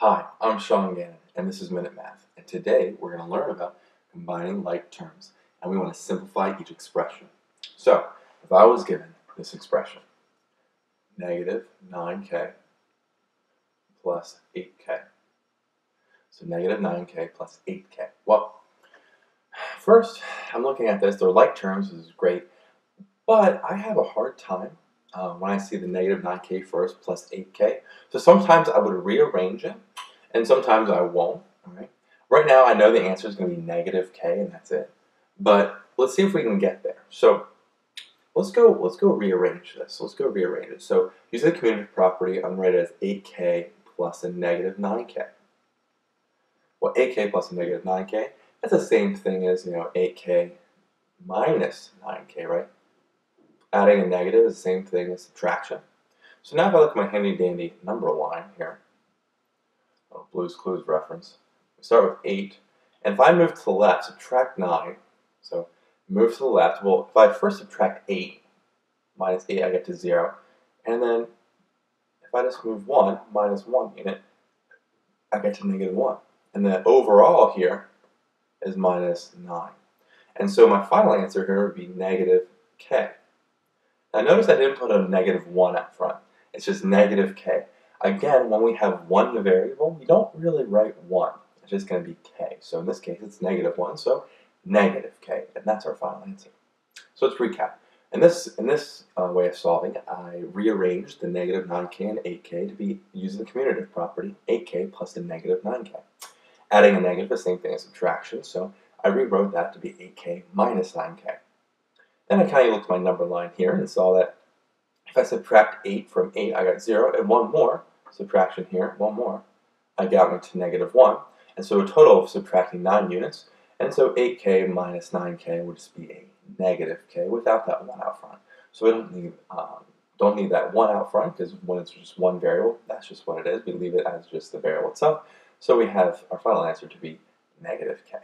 Hi, I'm Sean Gannon, and this is Minute Math. And today we're going to learn about combining like terms, and we want to simplify each expression. So, if I was given this expression, negative 9k plus 8k. So negative 9k plus 8k. Well, first, I'm looking at this. They're like terms, this is great, but I have a hard time uh, when I see the negative 9k first plus 8k. So sometimes I would rearrange it, and sometimes I won't. Right. Right now, I know the answer is going to be negative k, and that's it. But let's see if we can get there. So let's go. Let's go rearrange this. Let's go rearrange it. So using the commutative property, I'm going to write it as 8k plus a negative 9k. Well, 8k plus a negative 9k. That's the same thing as you know 8k minus 9k, right? Adding a negative is the same thing as subtraction. So now if I look at my handy dandy number line here, oh, Blue's Clues reference, we start with 8, and if I move to the left, subtract 9, so move to the left, well, if I first subtract 8, minus 8, I get to 0, and then if I just move 1, minus 1 unit, I get to negative 1. And the overall here is minus 9. And so my final answer here would be negative k. Now notice I didn't put a negative 1 up front. It's just negative k. Again, when we have one variable, we don't really write 1. It's just going to be k. So in this case, it's negative 1, so negative k. And that's our final answer. So let's recap. In this, in this uh, way of solving, I rearranged the negative 9k and 8k to be using the commutative property, 8k plus the negative 9k. Adding a negative is the same thing as subtraction, so I rewrote that to be 8k minus 9k. Then I kind of looked at my number line here and saw that if I subtract 8 from 8, I got 0, and one more, subtraction here, one more, I got me to negative 1. And so a total of subtracting 9 units, and so 8k minus 9k would just be a negative k without that 1 out front. So we don't need, um, don't need that 1 out front, because when it's just one variable, that's just what it is. We leave it as just the variable itself. So we have our final answer to be negative k.